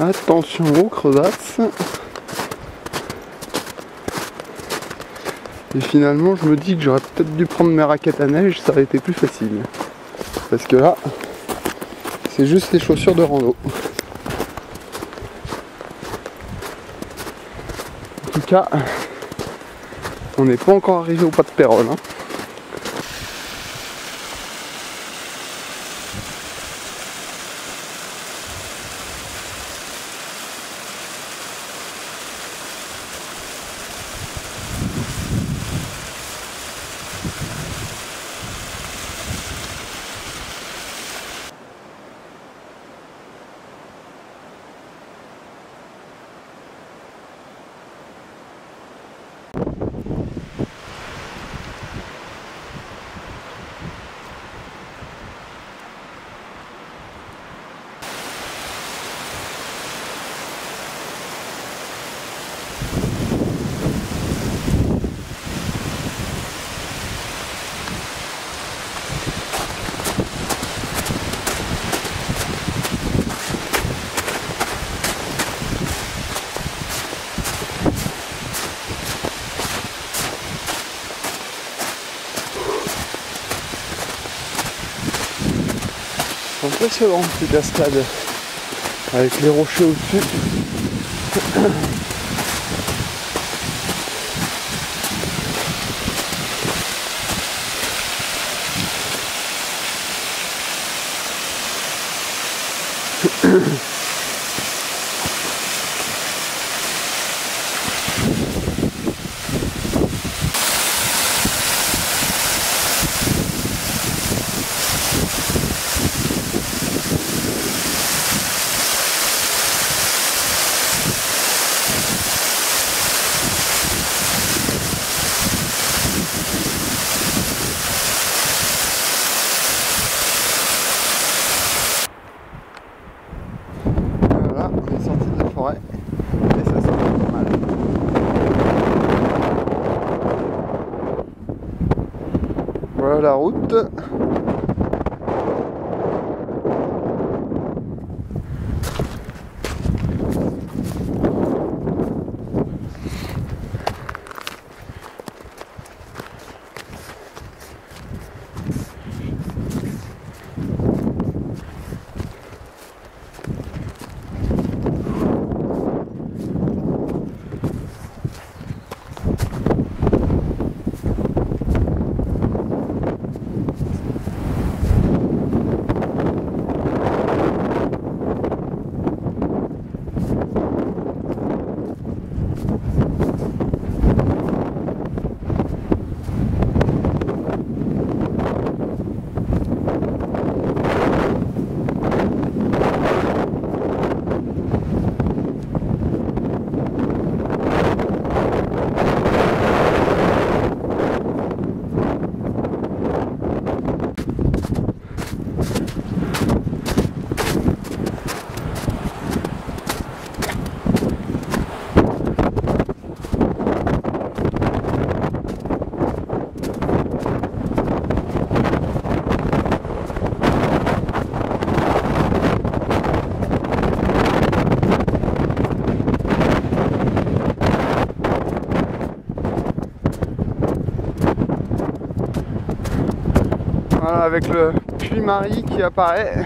Attention aux crevasses. Et finalement, je me dis que j'aurais peut-être dû prendre mes raquettes à neige, ça aurait été plus facile. Parce que là, c'est juste les chaussures de rando. En tout cas, on n'est pas encore arrivé au pas de Pérol. Hein. Impressionnant cette cascade avec les rochers au-dessus. Voilà, on est sorti de la forêt et ça sent pas mal. Voilà la route. Voilà, avec le puits Marie qui apparaît.